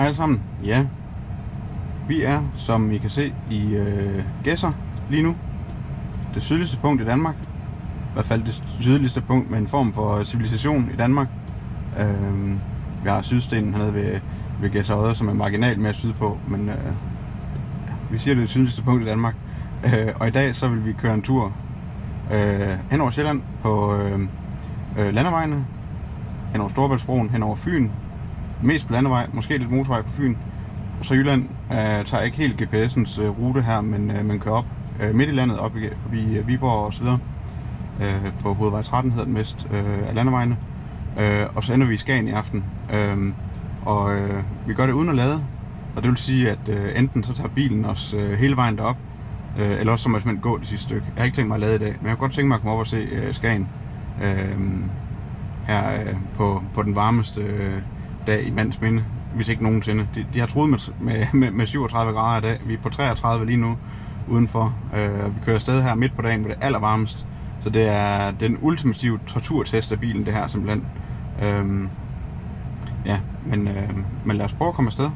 Hej alle sammen. Ja, vi er, som I kan se, i øh, Gæsser lige nu. Det sydligste punkt i Danmark. I hvert fald det sydligste punkt med en form for civilisation i Danmark. Øh, vi har Sydstenen hernede ved, ved Gæsserøde, som er marginalt mere sydpå, men øh, vi siger det er det sydligste punkt i Danmark. Øh, og i dag så vil vi køre en tur øh, hen over Sjælland på øh, øh, landevejene, hen over Storebæltsbroen, hen over Fyn, mest på landevej, måske lidt motorvej på Fyn. Og så Jylland øh, tager ikke helt GPS'ens øh, rute her, men øh, man kører op øh, midt i landet, op i, forbi øh, Viborg og så videre. Øh, på hovedvej 13 hedder den mest øh, af landevejene. Øh, og så ender vi i Skagen i aften. Øh, og øh, vi gør det uden at lade. Og det vil sige, at øh, enten så tager bilen os øh, hele vejen derop, øh, eller også så må jeg simpelthen gå det sidste stykke. Jeg har ikke tænkt mig at lade i dag, men jeg kunne godt tænke mig at komme op og se øh, Skagen. Øh, her øh, på, på den varmeste øh, dag i mands minde, hvis ikke nogensinde. De, de har troet med, med, med, med 37 grader i dag. Vi er på 33 lige nu udenfor. Øh, vi kører afsted her midt på dagen, hvor det er allervarmest. Så det er den ultimative torturtest af bilen, det her simpelthen. Øh, ja, men, øh, men lad os prøve at komme afsted.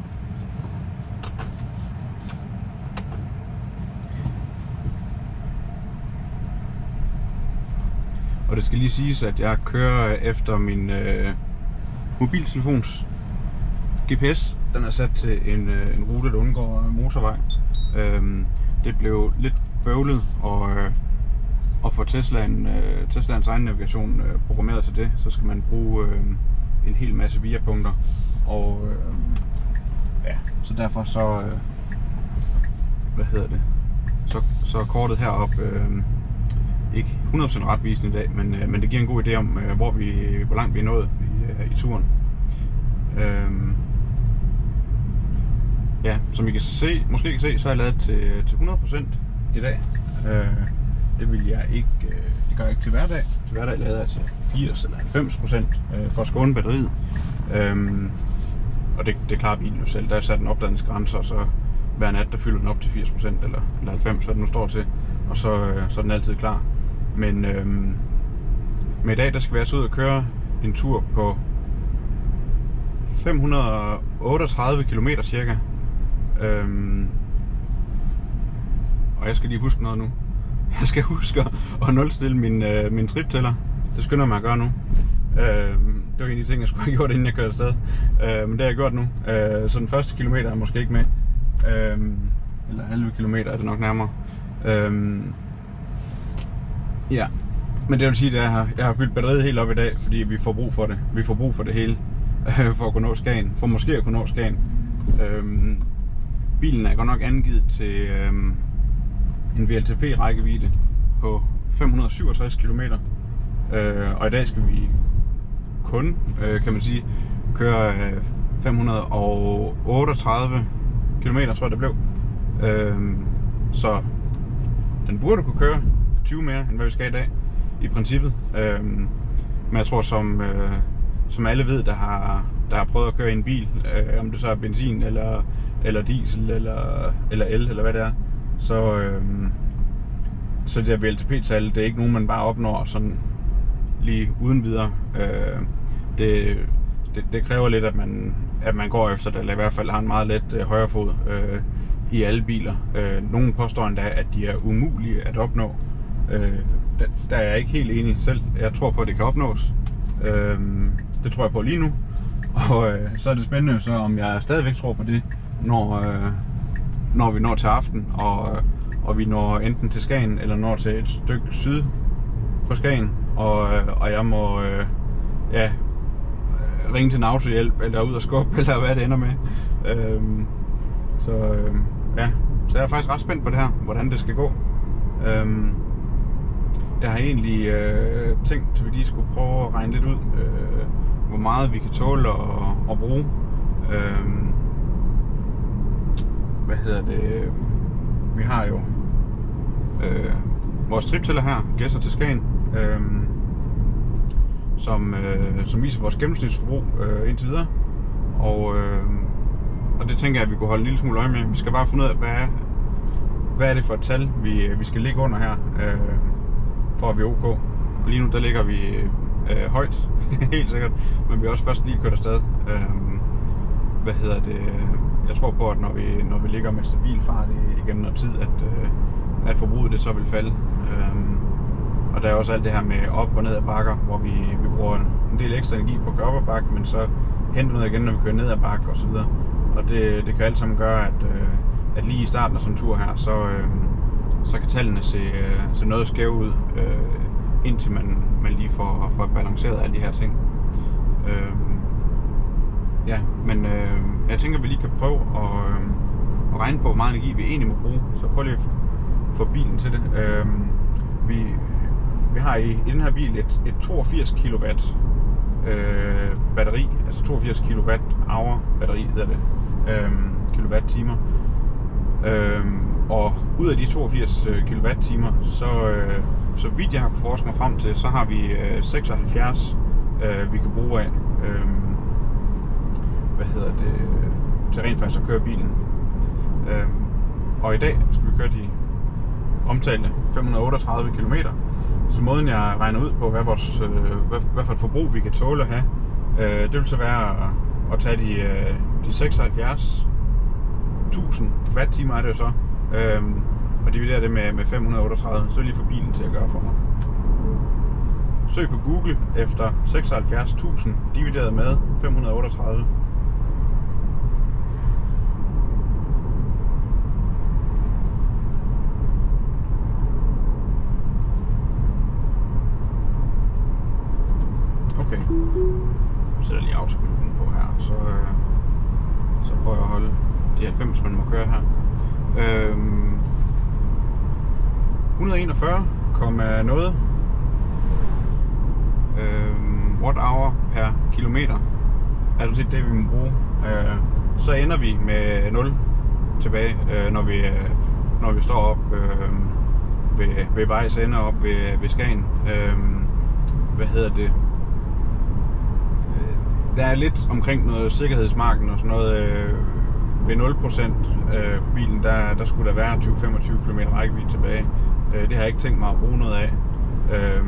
Og det skal lige siges, at jeg kører efter min øh, mobiltelefons GPS. Den er sat til en, øh, en rute, der undgår motorvej. Øhm, det blev lidt bøvlet og, øh, og få Teslaen, øh, Teslaens egen navigation øh, programmeret til det. Så skal man bruge øh, en hel masse via-punkter. Og øh, ja, så derfor så, øh, hvad hedder det, så, så er kortet heroppe øh, ikke 100% retvisende i dag, men, øh, men det giver en god idé om, øh, hvor, vi, hvor langt vi er nået i, øh, i turen. Øh, ja, som I kan se, måske kan se, så har jeg lavet til, øh, til 100% i dag. Øh, det vil jeg ikke, øh, det gør jeg ikke til hverdag. Til hverdag lader jeg til 80 eller 90% øh, for at skåne batteriet. Øhm, og det, det klarer bilen jo selv. Der er sat en opladningsgrænse, og så hver nat, der fylder den op til 80% eller, eller 90, hvad den nu står til. Og så, øh, så er den altid klar. Men øhm, med i dag, der skal vi altså ud og køre en tur på 538 km cirka. Øhm, og jeg skal lige huske noget nu. Jeg skal huske at nulstille min, øh, min triptæller. Det skynder mig at gøre nu. Øhm, det var en af de ting, jeg skulle have gjort, inden jeg kørte afsted. Øhm, men det har jeg gjort nu. Øh, så den første kilometer er måske ikke med. Øhm, eller halve kilometer er det nok nærmere. Øhm, ja, men det vil sige, at jeg har, jeg har fyldt batteriet helt op i dag, fordi vi får brug for det. Vi får brug for det hele, for at kunne nå Skagen. For måske at kunne nå Skagen. Øhm, bilen er godt nok angivet til øhm, en VLTP-rækkevidde på 567 km. Øh, og i dag skal vi kun, øh, kan man sige, køre øh, 538 km, tror jeg det blev. Øh, så den burde kunne køre 20 mere, end hvad vi skal i dag, i princippet. Øh, men jeg tror, som, øh, som alle ved, der har, der har prøvet at køre i en bil, øh, om det så er benzin, eller, eller diesel, eller, eller el, eller hvad det er, så, øh, så det der VLTP-tal, det er ikke nogen, man bare opnår sådan lige uden videre. Øh, det, det, det kræver lidt, at man, at man går efter det, eller i hvert fald har en meget let øh, højre fod øh, i alle biler. Øh, nogle påstår endda, at de er umulige at opnå. Øh, der, der er jeg ikke helt enig selv. Jeg tror på, at det kan opnås. Øh, det tror jeg på lige nu. Og øh, så er det spændende, så om jeg stadigvæk tror på det, når, øh, når vi når til aften, og, øh, og vi når enten til Skagen, eller når til et stykke syd for Skagen, og, øh, og jeg må øh, ja, ringe til en autohjælp, eller ud og skubbe, eller hvad det ender med. Øh, så øh, ja, så jeg er faktisk ret spændt på det her, hvordan det skal gå. Øh, jeg har egentlig øh, tænkt, at vi lige skulle prøve at regne lidt ud, øh, hvor meget vi kan tåle at, at bruge. Øh, hvad hedder det? Vi har jo øh, vores triptæller her, gæster til Skagen, øh, som, øh, som viser vores gennemsnitsforbrug øh, indtil videre. Og, øh, og det tænker jeg, at vi kunne holde en lille smule øje med. Vi skal bare finde ud af, hvad er, hvad er det for et tal, vi, vi skal ligge under her, øh, for at vi er ok. Og lige nu der ligger vi øh, højt, helt sikkert, men vi er også først lige kørt afsted. Øh, hvad hedder det, jeg tror på, at når vi, når vi ligger med stabil fart igennem noget tid, at, øh, at forbruget det så vil falde. Øh, og der er også alt det her med op og ned ad bakker, hvor vi, vi bruger en del ekstra energi på at køre op ad bakke, men så henter noget igen, når vi kører ned ad bakke og så videre. Og det, det kan alt sammen gøre, at, øh, at lige i starten af sådan en tur her, så, øh, så kan tallene se, øh, se noget skæve ud, øh, indtil man, man lige får, får balanceret alle de her ting. Øh, ja, men øh, jeg tænker, at vi lige kan prøve at, øh, at regne på, hvor meget energi vi egentlig må bruge. Så prøv lige at få bilen til det. Øh, vi, vi har i, i den her bil et, et 82 kW øh, batteri, altså 82 kWh batteri hedder det, øh, kilowatt-timer. Øh, og ud af de 82 øh, kWh, så, øh, så vidt jeg har kunnet forske mig frem til, så har vi øh, 76, øh, vi kan bruge af. Øh, hvad hedder det, til rent faktisk at køre bilen. Øh, og i dag skal vi køre de omtalte 538 km. Så måden jeg regner ud på, hvad, vores, øh, hvad, hvad for et forbrug vi kan tåle at have, øh, det vil så være at, at tage de, øh, de 76.000 watt-timer er det jo så, øh, og dividerer det med, med 538, så lige få bilen til at gøre for mig. Søg på Google efter 76.000 divideret med 538. Okay. Jeg sætter lige autopiloten på her, så, øh, så prøver jeg at holde de 90, man må køre her. Øhm, 141, noget øhm, watt hour per kilometer Altså det det, vi må bruge. Øh, så ender vi med 0 tilbage, øh, når, vi, øh, når vi står op øh, ved, ved vejs ende op ved, ved Skagen. Øh, hvad hedder det? Øh, der er lidt omkring noget sikkerhedsmarken og sådan noget. Øh, ved 0% øh, på bilen, der, der skulle der være 20-25 km rækkevidde tilbage. Øh, det har jeg ikke tænkt mig at bruge noget af. Øh,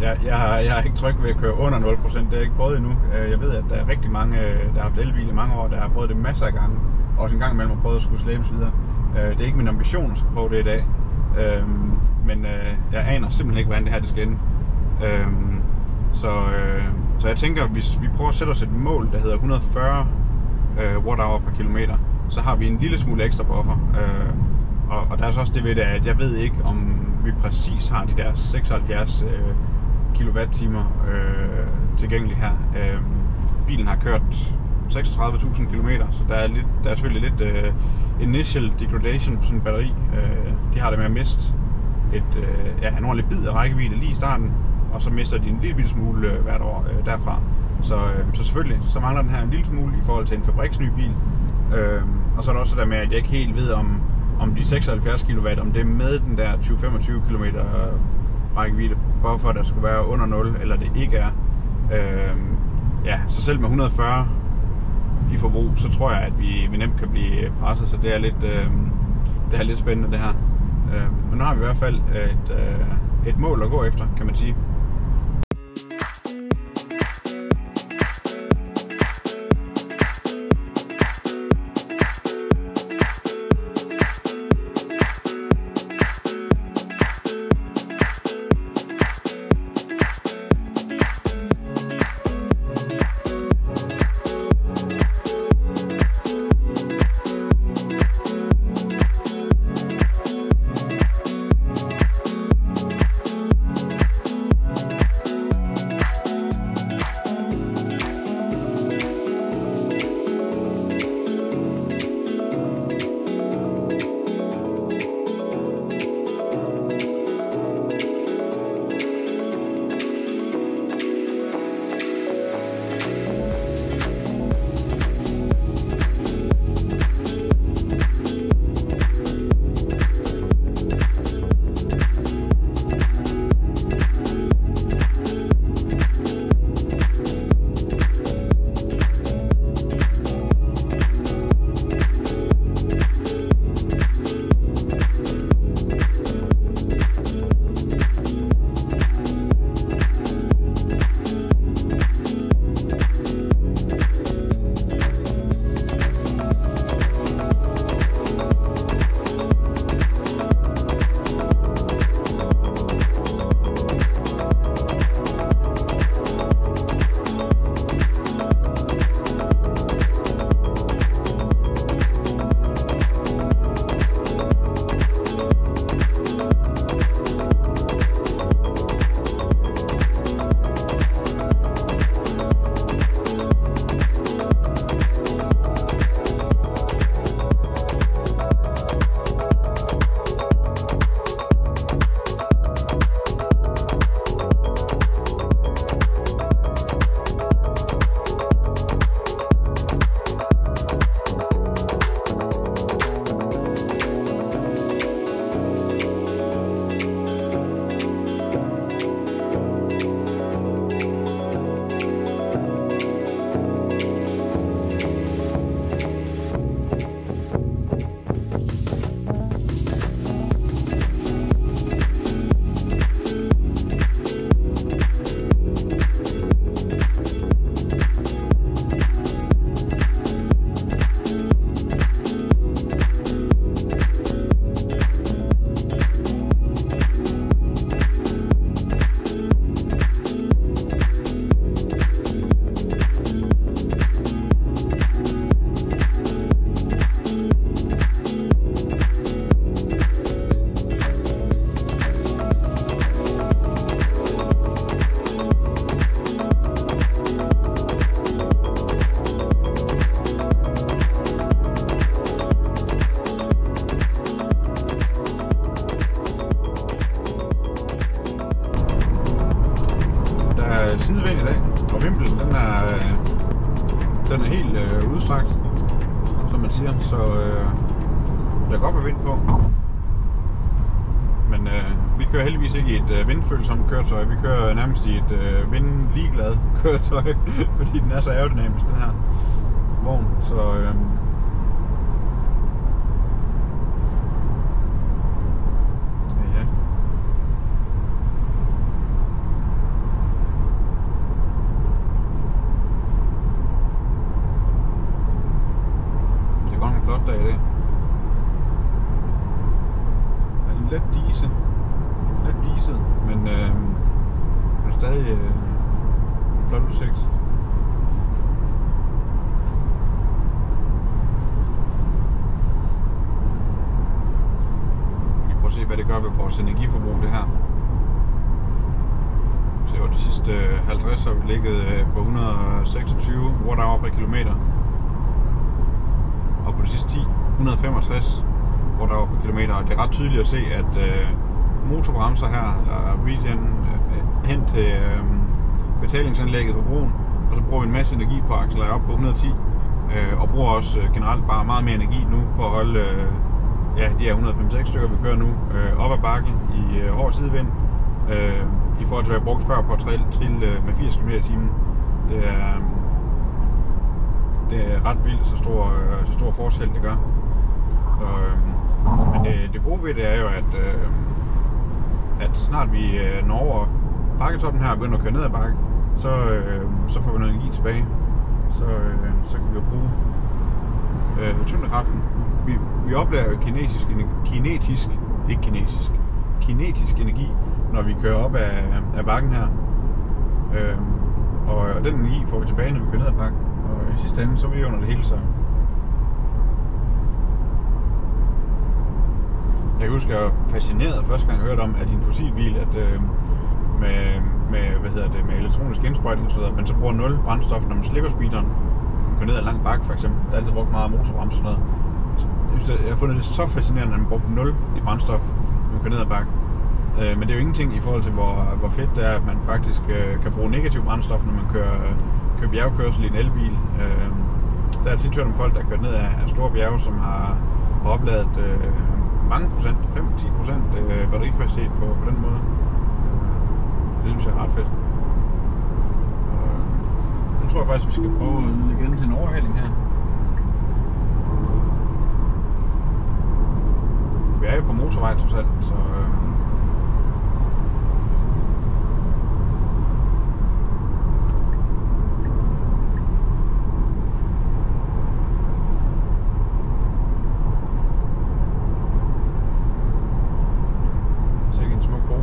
jeg, jeg, har, jeg er ikke tryg ved at køre under 0%, det har jeg ikke prøvet endnu. Øh, jeg ved, at der er rigtig mange, øh, der har haft elbil i mange år, der har prøvet det masser af gange. Også en gang imellem har prøvet at skulle slæbes videre. Øh, det er ikke min ambition at skulle prøve det i dag. Øh, men øh, jeg aner simpelthen ikke, hvordan det her det skal ende. Øh, så, øh, så jeg tænker, hvis vi prøver at sætte os et mål, der hedder 140 øh, watt-hour per kilometer, så har vi en lille smule ekstra buffer. Øh, og, og der er så også det ved det, at jeg ved ikke, om vi præcis har de der 76 øh, kWh øh, tilgængelige her. Øh, bilen har kørt 36.000 km, så der er, lidt, der er selvfølgelig lidt øh, initial degradation på sådan en batteri. Øh, de har det med at miste et, øh, ja, en ordentlig bid af rækkevidde lige i starten, og så mister de en lille smule øh, hvert år øh, derfra. Så, øh, så selvfølgelig, så mangler den her en lille smule i forhold til en fabriksny bil. Øh, og så er der også det der med, at jeg ikke helt ved, om, om de 76 kW, om det er med den der 20-25 km rækkevidde, hvorfor der skulle være under 0, eller det ikke er. Øh, ja, så selv med 140 i forbrug, så tror jeg, at vi, vi nemt kan blive presset, så det er lidt, øh, det er lidt spændende det her. Øh, men nu har vi i hvert fald et, øh, et mål at gå efter, kan man sige. Øh, dag. Og vimpelen, den er, øh, den er helt øh, udstrakt, som man siger. Så øh, der kan godt være vind på. Men øh, vi kører heldigvis ikke i et øh, vindfølsomt køretøj. Vi kører nærmest i et øh, vindligeglad køretøj, fordi den er så aerodynamisk, den her vogn. Så øh, ja. Det er godt nok en flot dag i dag. Er en let dise. Let diset, men øh, men stadig øh, en flot udsigt. Vi prøver at se, hvad det gør ved vores energiforbrug, det her. Så jo, de sidste øh, 50 har vi ligget øh, på 126 watt-hour per kilometer. Og på de sidste 10, 65, hvor der var på kilometer. Og det er ret tydeligt at se, at øh, motorbremser her, eller regen, øh, hen til øh, betalingsanlægget på broen, og så bruger vi en masse energi på at accelerere op på 110, øh, og bruger også øh, generelt bare meget mere energi nu på at holde øh, ja, de her 156 stykker, vi kører nu, øh, op ad bakken i øh, hård sidevind, øh, i forhold til hvad jeg brugte før på at trille, trille øh, med 80 km i timen. Det er, øh, det er ret vildt, så stor, øh, så stor forskel det gør. Og, øh, men det, det gode ved det er jo, at, øh, at snart vi øh, når over bakketoppen her og begynder at køre ned ad bakken, så, øh, så får vi noget energi tilbage. Så, øh, så kan vi jo bruge øh, tyngdekraften. Vi, vi oplever jo kinesisk, kinetisk, ikke kinesisk, kinetisk energi, når vi kører op af, af bakken her. Øh, og, og den energi får vi tilbage, når vi kører ned ad bakken. Og i sidste ende, så er vi under det hele så. Jeg kan huske, jeg var fascineret første gang, jeg hørte om, at i en fossilbil, at øh, med, med, hvad hedder det, med elektronisk indsprøjtning og sådan noget, man så bruger nul brændstof, når man slipper speederen. Man kører ned ad lang bakke for eksempel. Der er altid brugt meget motorbremse og sådan noget. Så jeg, synes, jeg har fundet det så fascinerende, at man brugte nul i brændstof, når man kører ned ad bakke. Øh, men det er jo ingenting i forhold til, hvor, hvor fedt det er, at man faktisk øh, kan bruge negativ brændstof, når man kører, kører bjergkørsel i en elbil. Øh, der er tit hørt om folk, der kører ned af, af store bjerge, som har, har opladet øh, mange procent, 5-10 procent øh, batterikapacitet på, på den måde. Det synes jeg er ret fedt. Øh, nu tror jeg faktisk, vi skal prøve at lægge ind til en overhaling her. Vi er jo på motorvej trods alt, så... Øh, Sikke en smuk bro.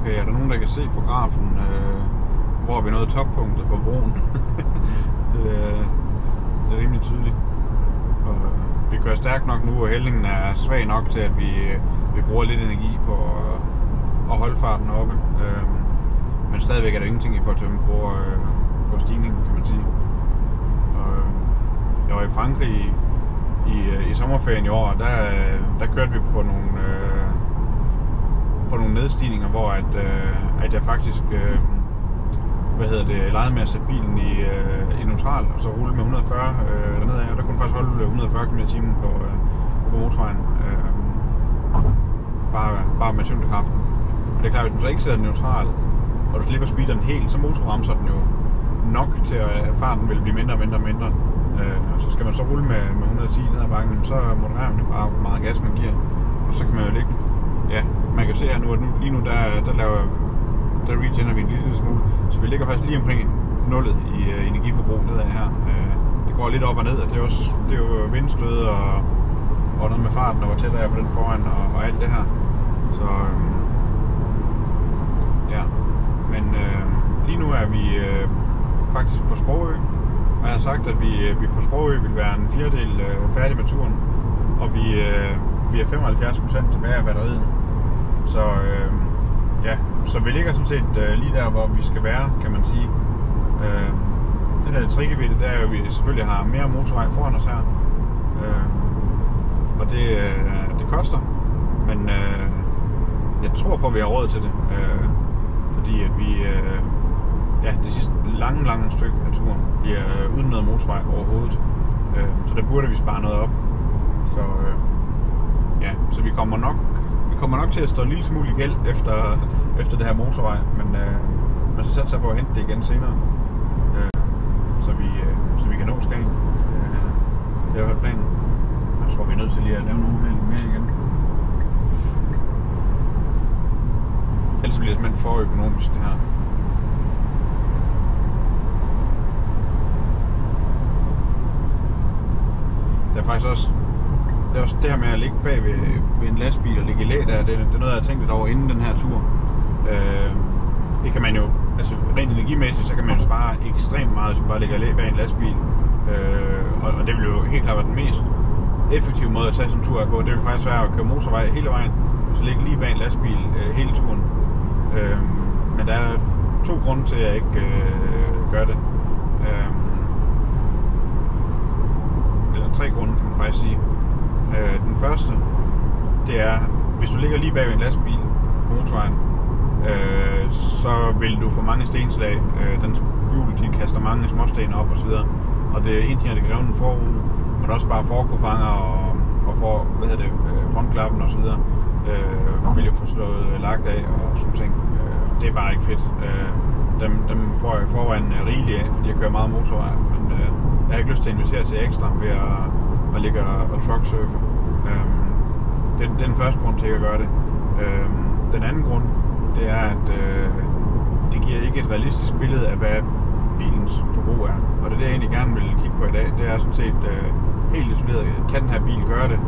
Okay, er der nogen, der kan se på grafen, øh, hvor vi nåede toppunktet på broen? det, er, det er rimelig tydeligt. Og vi kører stærkt nok nu, og hældningen er svag nok til, at vi, vi bruger lidt energi på at, at holde farten oppe. Øh, men stadigvæk er der ingenting i forhold til, at man bruger øh, på stigningen, kan man sige. Og, øh, jeg var i Frankrig i, i, øh, i sommerferien i år, og der, øh, der kørte vi på nogle, øh, på nogle nedstigninger, hvor at, øh, at jeg faktisk øh, hvad hedder det, legede med at sætte bilen i, øh, i neutral, og så rulle med 140 øh, dernede af, og der kunne faktisk holde øh, 140 km i timen på, øh, på motorvejen. Øh, bare, bare med tyngdekraften. Og det er klart, hvis du så ikke sidder neutral, og du slipper speederen helt, så motorbremser den jo nok til, at farten vil blive mindre og mindre og mindre. Øh, og så skal man så rulle med, med 110 ned ad bakken, så modererer man jo bare, hvor meget gas man giver. Og så kan man jo ligge, ja, man kan se her nu, at nu, lige nu der, der laver der regener vi en lille smule. Så vi ligger faktisk lige omkring nullet i øh, energiforbrug nedad her. Øh, det går lidt op og ned, og det er, også, det er jo vindstød og, og noget med farten, og hvor tæt er jeg på den foran, og, og alt det her. Så øh, ja, men øh, lige nu er vi øh, faktisk på Sprogø, og jeg har sagt, at vi, øh, vi på Sprogø vil være en fjerdedel øh, færdig med turen, og vi, øh, vi er 75% tilbage af batteriet. Så øh, så vi ligger sådan set øh, lige der, hvor vi skal være, kan man sige. Øh, det der trikke ved det, det er jo, at vi selvfølgelig har mere motorvej foran os her. Øh, og det, øh, det koster, men øh, jeg tror på, at vi har råd til det. Øh, fordi at vi, øh, ja, det sidste lange, lange stykke af turen bliver øh, uden noget motorvej overhovedet. Øh, så der burde vi spare noget op. Så øh, ja, så vi kommer nok vi kommer nok til at stå en lille smule i gæld efter, efter det her motorvej, men, øh, men så satser jeg på at hente det igen senere, øh, så, vi, øh, så vi kan nå Skagen. Øh, det er i hvert fald planen. Jeg tror, vi er nødt til lige at lave nogle mere igen. Ellers bliver det simpelthen for økonomisk det her. Der er faktisk også det er også det her med at ligge bag ved, ved en lastbil og ligge i læ der, det, det er noget, jeg har tænkt lidt over inden den her tur. Øh, det kan man jo, altså rent energimæssigt, så kan man jo spare ekstremt meget, hvis man bare ligger i læ bag en lastbil. Øh, og, og, det vil jo helt klart være den mest effektive måde at tage sådan en tur på. Det vil faktisk være at køre motorvej hele vejen, og så ligge lige bag en lastbil øh, hele turen. Øh, men der er to grunde til, at jeg ikke øh, gør det. Øh, eller tre grunde, kan man faktisk sige. Øh, den første, det er, hvis du ligger lige bag en lastbil på motorvejen, øh, så vil du få mange stenslag. Øh, den hjul, de kaster mange småsten op osv. Og det er enten det kan en forud, men også bare forkofanger og, og for, hvad hedder det, øh, frontklappen osv. Øh, vil jo få slået øh, lagt af og sådan ting. Øh, det er bare ikke fedt. Øh, dem, dem får jeg i forvejen øh, rigeligt af, fordi jeg kører meget motorvej. Men øh, jeg har ikke lyst til at invitere til ekstra ved at og ligger og trucksurfer. Øhm, det, det er den første grund til, at jeg gør det. Øhm, den anden grund, det er, at øh, det giver ikke et realistisk billede af, hvad bilens forbrug er. Og det er det, jeg egentlig gerne vil kigge på i dag. Det er sådan set øh, helt isoleret. Kan den her bil gøre det?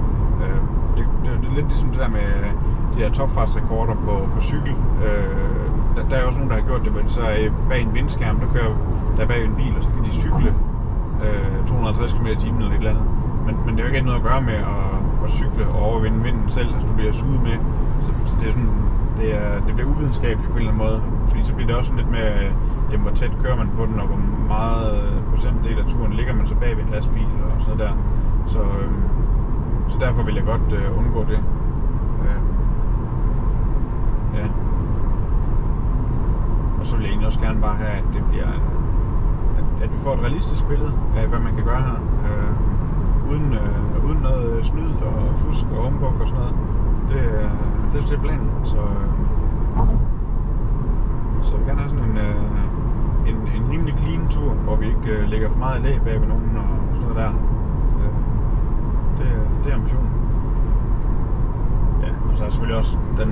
Øh, det, det, det er lidt ligesom det der med øh, de her topfartsrekorder på, på cykel. Øh, der, der er også nogen, der har gjort det, men så er bag en vindskærm, der kører der bag en bil, og så kan de cykle øh, 250 km i timen eller et eller andet. Men, men det er jo ikke noget at gøre med at, at cykle og overvinde vinden selv, altså du bliver suget med. Så, så det, er sådan, det, er, det bliver uvidenskabeligt på en eller anden måde. Fordi så bliver det også sådan lidt med, jamen, hvor tæt kører man på den, og hvor meget øh, procentdel af turen ligger man så bag ved en lastbil og sådan noget der. Så, øh, så derfor vil jeg godt øh, undgå det. Øh, ja. Og så vil jeg egentlig også gerne bare have, at det bliver en, at, at vi får et realistisk billede af, hvad man kan gøre her. Øh, uden, øh, uden noget snyd og fusk og ombuk og sådan noget. Det, er, det, det er planen. Så, øh, så vi gerne have sådan en, øh, en, en rimelig clean tur, hvor vi ikke øh, lægger for meget i bag ved nogen og sådan noget der. Øh, det, det er ambitionen. Ja, og så er selvfølgelig også den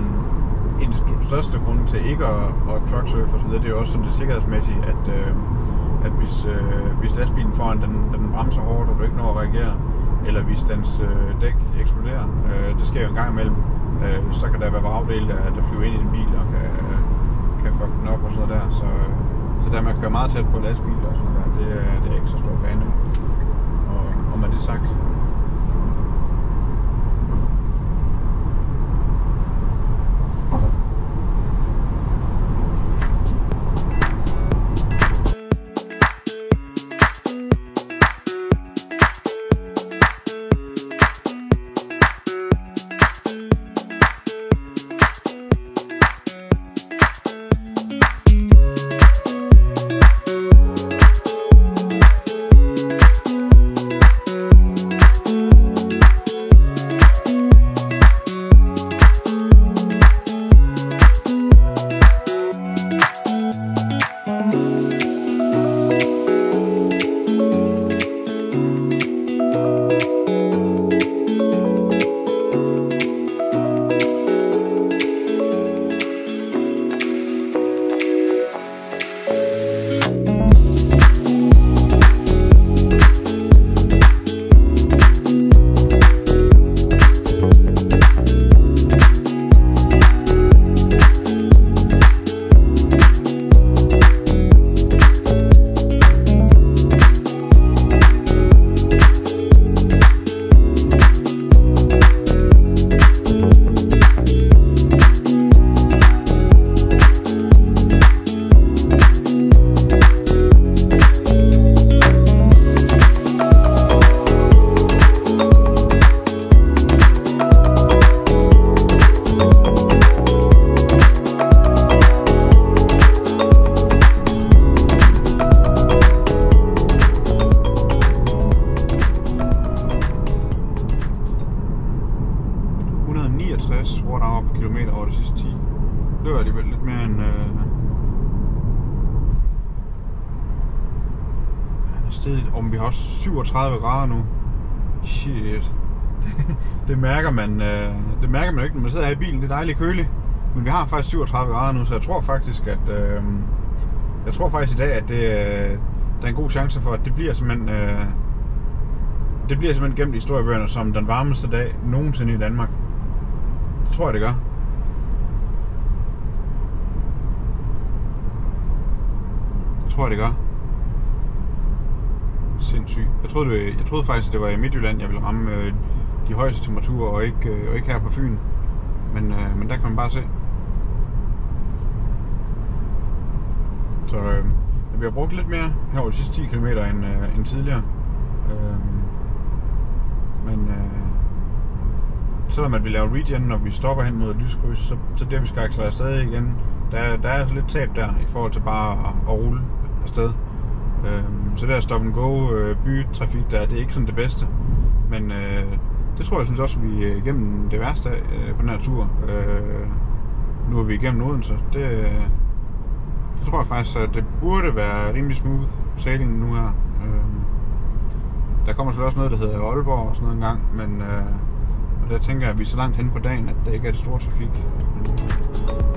en af de største grunde til ikke at, at trucksurfe og så videre, det er jo også sådan det sikkerhedsmæssige, at, øh, at hvis, øh, hvis lastbilen foran den, den bremser hårdt, og du ikke når at reagere, eller hvis dens øh, dæk eksploderer, øh, det sker jo en gang imellem, øh, så kan der være vragdele, der, der flyver ind i din bil og kan, øh, kan fuck den op og sådan noget der. Så, øh, så der man kører meget tæt på lastbiler og sådan noget der, det, det er jeg ikke så stor fan af. Og, og med det sagt, over de sidste 10. Det var alligevel lidt mere end... Øh... Han er stedet, om vi har også 37 grader nu. Shit. det mærker man, øh... det mærker man ikke, når man sidder her i bilen. Det er dejligt køligt. Men vi har faktisk 37 grader nu, så jeg tror faktisk, at... Øh... Jeg tror faktisk i dag, at det, øh... der er en god chance for, at det bliver simpelthen... Øh... Det bliver simpelthen gemt i historiebøgerne som den varmeste dag nogensinde i Danmark. Tror jeg, det gør. Det tror jeg, det gør. Sindssygt. Jeg troede, det, jeg troede faktisk, det var i Midtjylland, jeg ville ramme øh, de højeste temperaturer, og ikke, øh, og ikke her på Fyn. Men, øh, men der kan man bare se. Så øh, vi har brugt lidt mere her over de sidste 10 km end, øh, end tidligere. Øh, men øh, selvom at vi laver regen, når vi stopper hen mod lyskryds, så, så det vi skal accelerere afsted igen, der, der er altså lidt tab der i forhold til bare at, at rulle afsted. Øh, så der stop and go øh, bytrafik der, det er ikke sådan det bedste. Men øh, det tror jeg synes også, vi er igennem det værste øh, på den her tur. Øh, nu er vi igennem Odense. Det, øh, det tror jeg faktisk, at det burde være rimelig smooth sailing nu her. Øh, der kommer selvfølgelig også noget, der hedder Aalborg og sådan noget en gang, men øh, og der tænker jeg, at vi er så langt hen på dagen, at der ikke er det store trafik.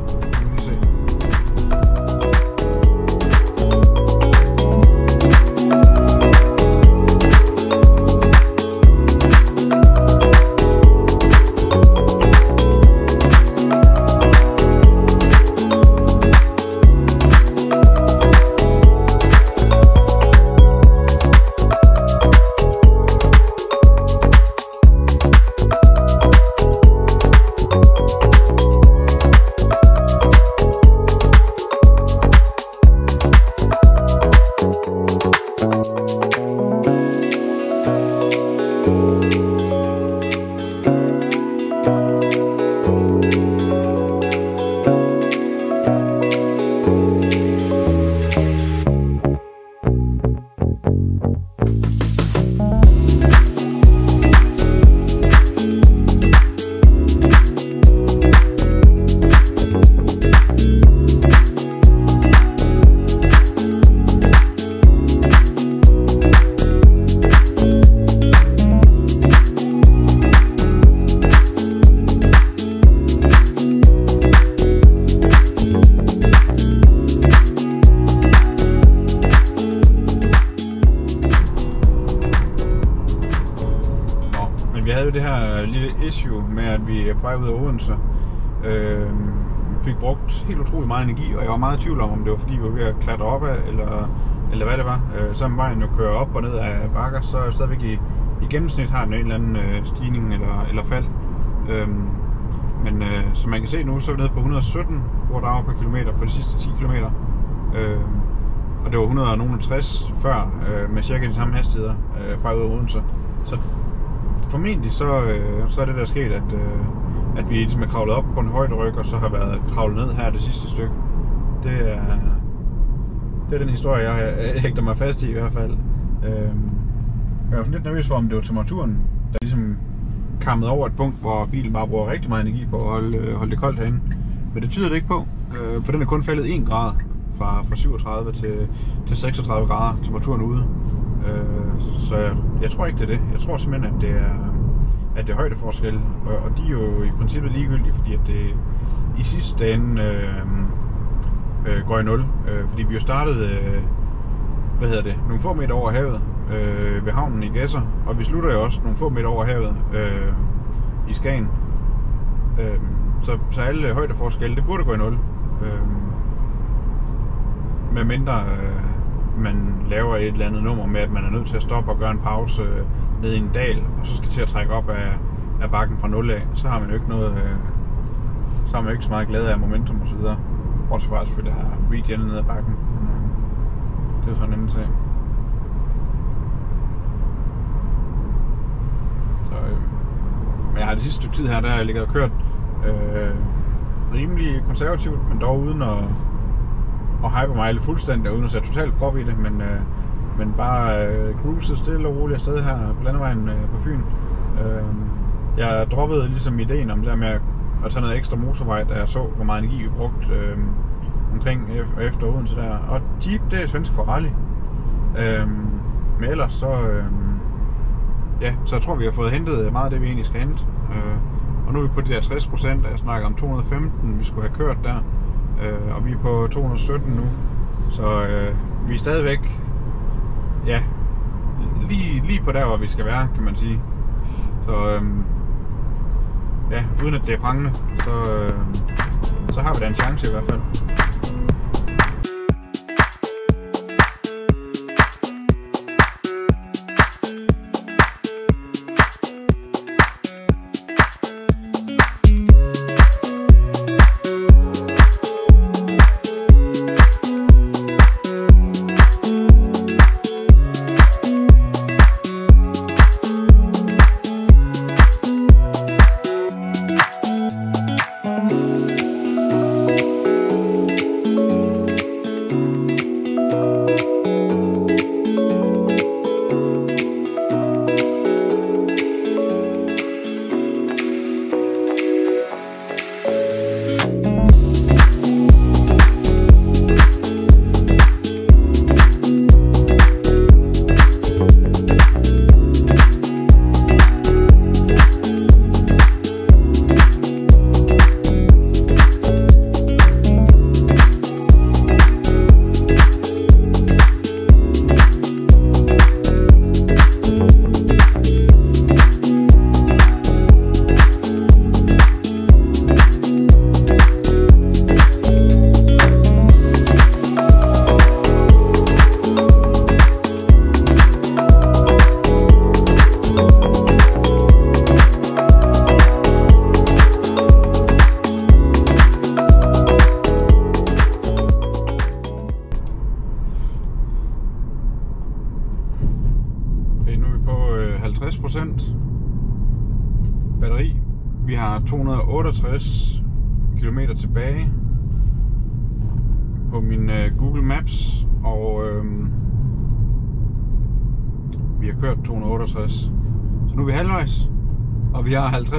Lille med, at vi er på vej ud af Odense. Øh, fik brugt helt utrolig meget energi, og jeg var meget i tvivl om, om det var fordi, vi var ved at klatre op af, eller, eller hvad det var. Øh, så vejen jo kører op og ned af bakker, så er stadigvæk i, i gennemsnit har den en eller anden øh, stigning eller, eller fald. Øh, men øh, som man kan se nu, så er vi nede på 117 watt per kilometer på de sidste 10 km. Øh, og det var 160 før øh, med cirka de samme hastigheder øh, bare ud af Odense. Så formentlig så, øh, så er det der sket, at, øh, at vi ligesom er kravlet op på en højderyg, og så har været kravlet ned her det sidste stykke. Det er, det er den historie, jeg, jeg hægter mig fast i i hvert fald. Øh, jeg var lidt nervøs for, om det var temperaturen, der ligesom kammet over et punkt, hvor bilen bare bruger rigtig meget energi på at holde, øh, holde det koldt herinde. Men det tyder det ikke på, øh, for den er kun faldet 1 grad fra, fra 37 til, til 36 grader temperaturen ude. Øh, så jeg, jeg tror ikke, det er det. Jeg tror simpelthen, at det er, at det er højdeforskel, og, og de er jo i princippet ligegyldige, fordi at det i sidste ende øh, øh, går i nul. Øh, fordi vi jo startede, øh, hvad hedder det, nogle få meter over havet øh, ved havnen i Gæsser, og vi slutter jo også nogle få meter over havet øh, i Skagen. Øh, så, så alle højdeforskelle, det burde gå i nul. Øh, med mindre øh, man laver et eller andet nummer med, at man er nødt til at stoppe og gøre en pause øh, ned i en dal, og så skal til at trække op af, af bakken fra 0 af, så har man jo ikke noget, øh, så har man jo ikke så meget glæde af momentum og så videre. Bortset fra selvfølgelig har regen ned ad bakken, men øh, det er jo sådan en anden sag. Så, øh, men jeg har det sidste stykke tid her, der har jeg ligget og kørt øh, rimelig konservativt, men dog uden at, og hype mig lidt fuldstændig, uden at sætte totalt prop i det, men, øh, men bare øh, cruise stille og roligt afsted her på landevejen øh, på Fyn. Øh, jeg droppede ligesom ideen om det der med at at tage noget ekstra motorvej, da jeg så, hvor meget energi vi brugte øh, omkring ef- efter Odense der. Og Jeep, det er svensk for rally. Øh, men ellers så, øh, ja, så jeg tror, vi har fået hentet meget af det, vi egentlig skal hente. Øh, og nu er vi på de der 60 procent, jeg snakker om 215, vi skulle have kørt der. Øh, og vi er på 217 nu. Så øh, vi er stadigvæk, ja, lige, lige på der, hvor vi skal være, kan man sige. Så øh, ja, uden at det er prangende, så, øh, så har vi da en chance i hvert fald.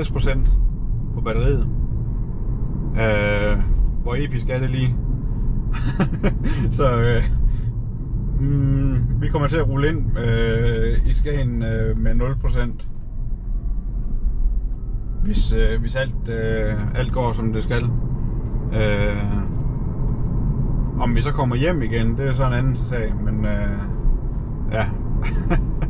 50% på batteriet. Øh, hvor episk er det lige? Så øh, mm, vi kommer til at rulle ind øh, i Skagen øh, med 0%. Hvis, øh, hvis alt, øh, alt går som det skal. Øh, om vi så kommer hjem igen, det er så en anden sag, men øh, ja.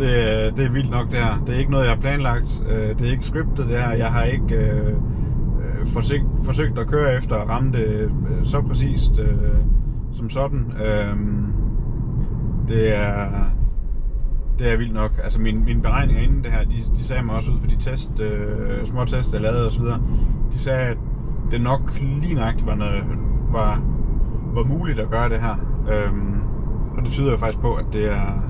det, det er vildt nok det her. Det er ikke noget, jeg har planlagt. Øh, det er ikke scriptet det her. Jeg har ikke øh, øh, forsøgt, forsøgt at køre efter at ramme det øh, så præcist øh, som sådan. Øh, det er det er vildt nok. Altså mine, mine beregninger inden det her, de, de sagde mig også ud på de test, øh, små test, jeg lavede osv. De sagde, at det nok lige nøjagtigt var, noget, var, var muligt at gøre det her. Øhm, og det tyder jo faktisk på, at det er,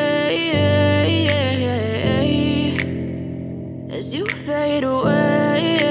fade away.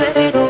Fade away.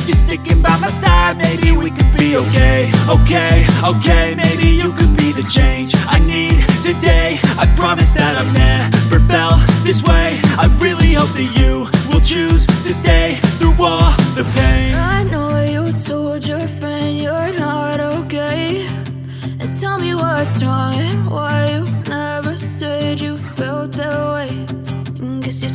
you're sticking by my side maybe we could be okay Okay, okay, maybe you could be the change I need today I promise that I've never felt this way I really hope that you will choose to stay through all the pain I know you told your friend you're not okay. And tell me what's wrong and why you never said you felt that way.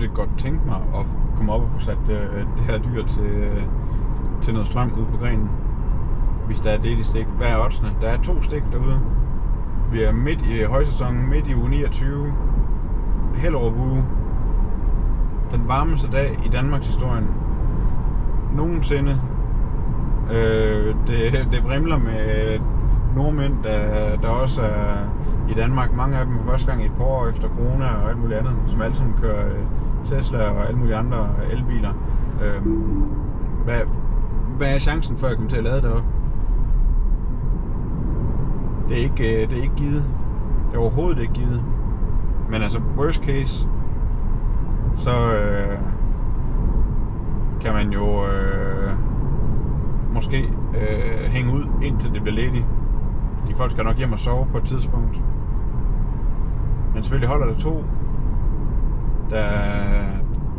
Sådan lidt godt tænke mig at komme op og få sat øh, det her dyr til, øh, til noget strøm ude på grenen. Hvis der er det i stik. Hvad er oddsene? Der er to stik derude. Vi er midt i højsæsonen, midt i uge 29. Hellerup uge. Den varmeste dag i Danmarks historien. Nogensinde. Øh, det, det brimler med øh, nordmænd, der, der også er i Danmark. Mange af dem er første gang i et par år efter corona og alt muligt andet, som alle sammen kører øh, Tesla og alle mulige andre elbiler. Øh, hvad, hvad er chancen for at kommer til at lade deroppe? Det er ikke, øh, det er ikke givet. Det er overhovedet ikke givet. Men altså, worst case, så øh, kan man jo øh, måske øh, hænge ud, indtil det bliver ledigt. Fordi folk skal nok hjem og sove på et tidspunkt. Men selvfølgelig holder der to, der,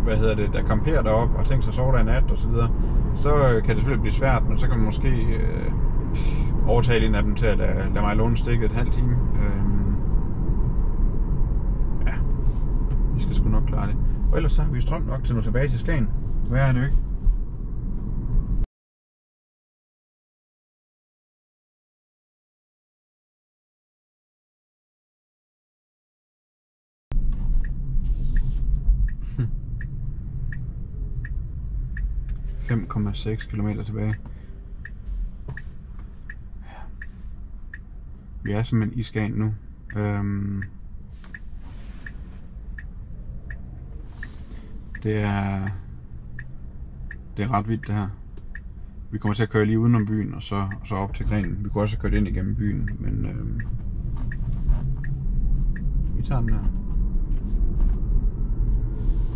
hvad hedder det, der kamperer derop og tænker sig at sove der i nat og så videre. Så øh, kan det selvfølgelig blive svært, men så kan man måske øh, overtale en af dem til at lade, lade mig låne stikket et halvt time. Øh, ja, vi skal sgu nok klare det. Og ellers så har vi strøm nok til at nå tilbage til Skagen. Hvad er det jo ikke? 5,6 km tilbage. Ja. Vi er simpelthen i Skagen nu. Øhm, det er det er ret vildt det her. Vi kommer til at køre lige udenom byen og så, og så op til grenen. Vi kunne også have kørt ind igennem byen, men øhm, vi tager den her.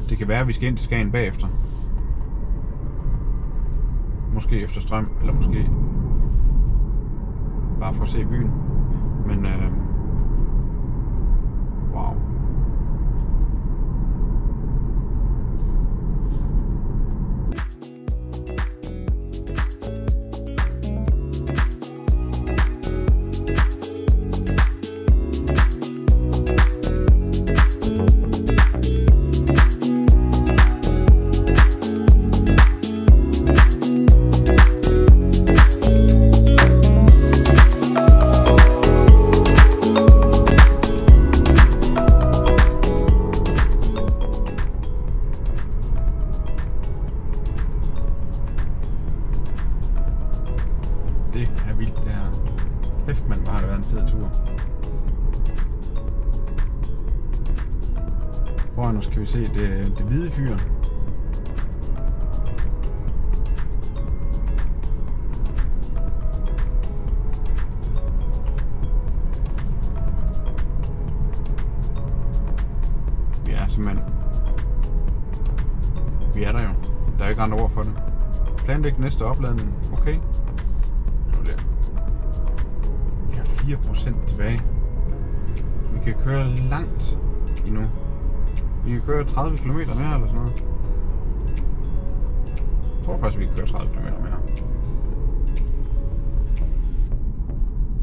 Det kan være, at vi skal ind til Skagen bagefter. Måske efter strøm, eller måske bare for at se byen. Men øh, wow. Foran os kan vi se det, det hvide fyr. Vi er simpelthen... Vi er der jo. Der er ikke andre ord for det. Planlæg næste opladning. Okay. Nu er det. Vi har 4% tilbage. Vi kan køre langt endnu. Vi kan køre 30 km mere eller sådan noget. Jeg tror faktisk, vi kan køre 30 km mere.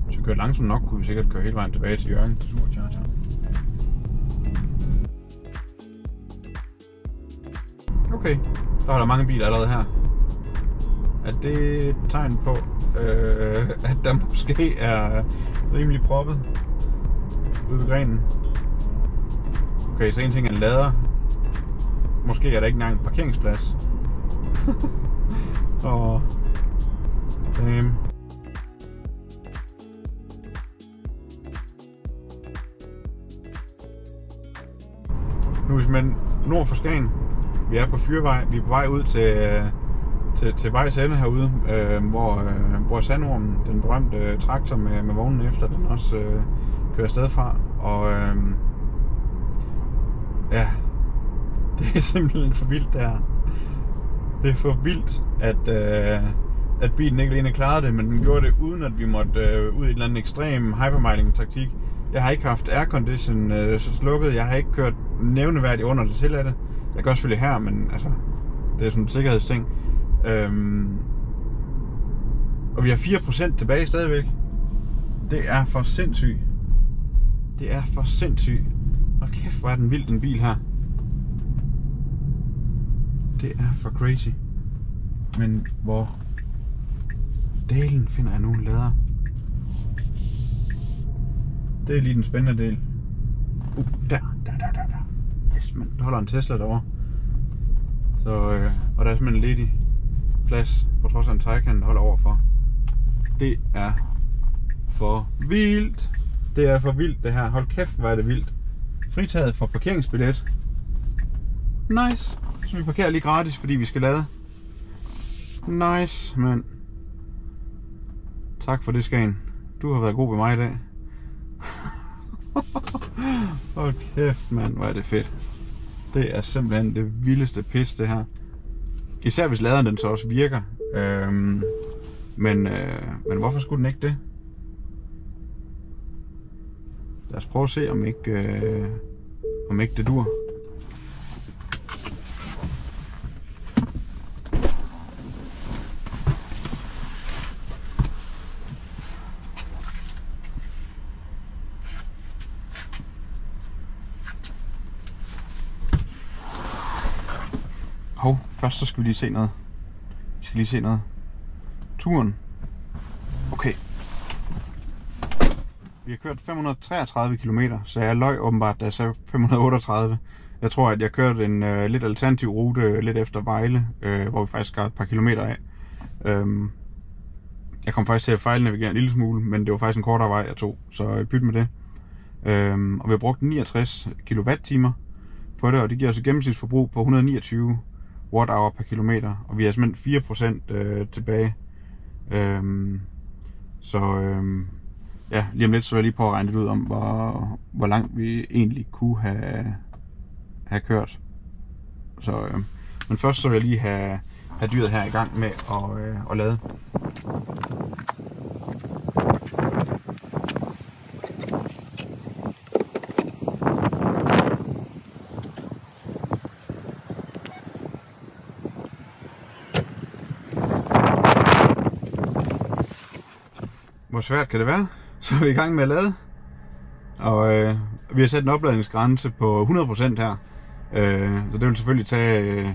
Hvis vi kører langsomt nok, kunne vi sikkert køre hele vejen tilbage til Jørgen til Supercharger. Okay, der var der mange biler allerede her. Er det et tegn på, øh, at der måske er rimelig proppet ude ved grenen? Okay, så en ting er en lader. Måske er der ikke engang en parkeringsplads. Åh. Damn. Nu er vi simpelthen nord for Skagen. Vi er på Fyrvej. Vi er på vej ud til, til, til vejs ende herude, øh, hvor, øh, hvor Sandormen, den berømte øh, traktor med, med vognen efter, den også øh, kører afsted fra. Og øh, ja, det er simpelthen for vildt det her. Det er for vildt, at, øh, at bilen ikke alene klarede det, men den gjorde det uden at vi måtte øh, ud i en eller anden ekstrem hypermiling taktik. Jeg har ikke haft aircondition øh, slukket, jeg har ikke kørt nævneværdigt under det tilladte. Jeg gør selvfølgelig her, men altså, det er sådan en sikkerhedsting. Øhm, og vi har 4% tilbage stadigvæk. Det er for sindssygt. Det er for sindssygt. Kæft, hvor er den vild, den bil her. Det er for crazy. Men hvor dalen finder jeg nu lader? Det er lige den spændende del. Uh, der, der, der, der, der. Yes, man, der holder en Tesla derovre. Så, øh, og der er simpelthen en ledig plads, på trods af en Taycan, der holder overfor. Det er for vildt. Det er for vildt det her. Hold kæft, hvor er det vildt. Fritaget for parkeringsbillet. Nice. Så vi parkerer lige gratis, fordi vi skal lade. Nice, mand. Tak for det, Skagen. Du har været god ved mig i dag. Hold kæft, mand, hvor er det fedt. Det er simpelthen det vildeste pis, det her. Især hvis laderen den så også virker. Øhm, men, øh, men hvorfor skulle den ikke det? Lad os prøve at se, om ikke, øh, om ikke det dur. Hov, først så skal vi lige se noget. Vi skal lige se noget. Turen. Okay. Vi har kørt 533 km, så jeg løg åbenbart, da jeg sagde 538. Jeg tror, at jeg kørte en øh, lidt alternativ rute øh, lidt efter Vejle, øh, hvor vi faktisk har et par kilometer af. Øhm, jeg kom faktisk til at fejlnavigere en lille smule, men det var faktisk en kortere vej, jeg tog, så øh, byt med det. Øhm, og vi har brugt 69 kWh på det, og det giver os et gennemsnitsforbrug på 129 watt-hour per kilometer, og vi er simpelthen 4% øh, tilbage. Øhm, så øhm, ja, lige om lidt så vil jeg lige prøve at regne lidt ud om, hvor, hvor langt vi egentlig kunne have, have kørt. Så, øh, men først så vil jeg lige have, have dyret her i gang med at, øh, at lade. Hvor svært kan det være? Så er vi i gang med at lade. Og øh, vi har sat en opladningsgrænse på 100% her. Øh, så det vil selvfølgelig tage øh,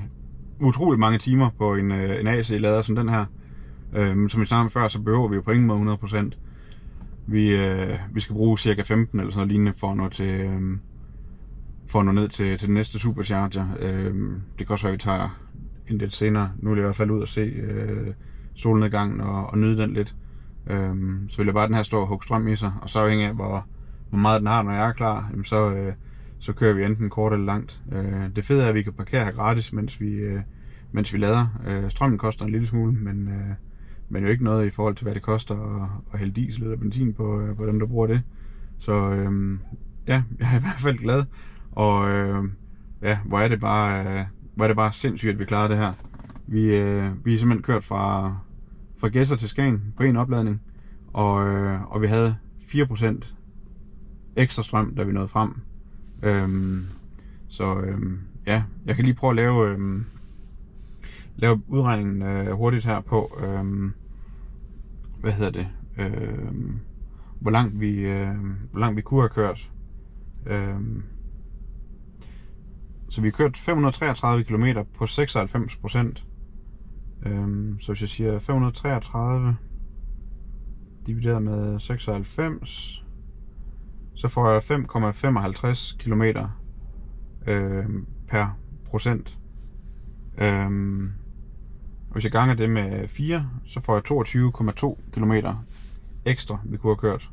utrolig mange timer på en, øh, en AC-lader som den her. Øh, men som vi snakkede før, så behøver vi jo på ingen måde 100%. Vi, øh, vi skal bruge cirka 15 eller sådan noget lignende for at nå, til, øh, for at nå ned til, til den næste supercharger. Øh, det kan også være, at vi tager en lidt senere. Nu er det i hvert fald ud at se øh, solnedgangen og, og nyde den lidt. Øhm, så vil jeg bare den her stå og hugge strøm i sig, og så afhængig af, hvor, hvor meget den har, når jeg er klar, jamen så, øh, så kører vi enten kort eller langt. Øh, det fede er, at vi kan parkere her gratis, mens vi, øh, mens vi lader. Øh, strømmen koster en lille smule, men, øh, men jo ikke noget i forhold til, hvad det koster at, at hælde diesel eller benzin på, øh, på dem, der bruger det. Så øh, ja, jeg er i hvert fald glad, og øh, ja, hvor er det bare, øh, hvor er det bare sindssygt, at vi klarede det her. Vi, øh, vi er simpelthen kørt fra, fra Gæsser til Skagen på en opladning, og, øh, og vi havde 4% ekstra strøm, da vi nåede frem. Øhm, så øhm, ja, jeg kan lige prøve at lave, øhm, lave udregningen øh, hurtigt her på, øhm, hvad hedder det, øhm, hvor langt vi, øh, hvor langt vi kunne have kørt. Øhm, så vi har kørt 533 km på 96 procent. Øhm, så hvis jeg siger 533 divideret med 96, så får jeg 5,55 km øh, per procent. Øhm, og hvis jeg ganger det med 4, så får jeg 22,2 km ekstra, vi kunne have kørt.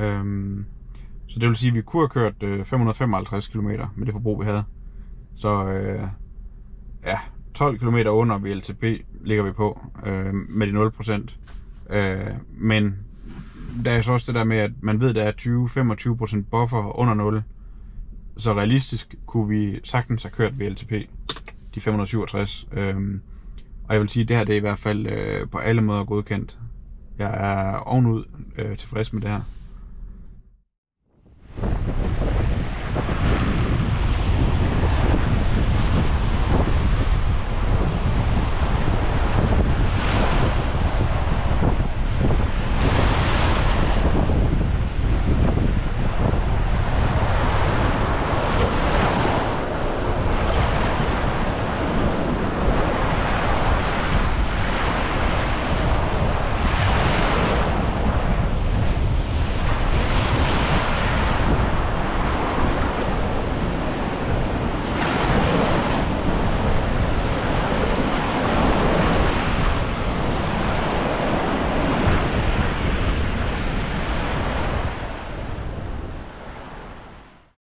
Øhm, så det vil sige, at vi kunne have kørt øh, 555 km med det forbrug, vi havde. Så øh, ja, 12 km under VLTP ligger vi på øh, med de 0%. Øh, men der er så også det der med, at man ved, at der er 20-25% buffer under 0. Så realistisk kunne vi sagtens have kørt VLTP, de 567. Øh, og jeg vil sige, at det her det er i hvert fald øh, på alle måder godkendt. Jeg er ovenud øh, tilfreds med det her.